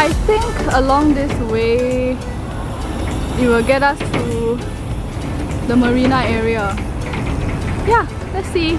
I think along this way it will get us to the marina area. Yeah, let's see.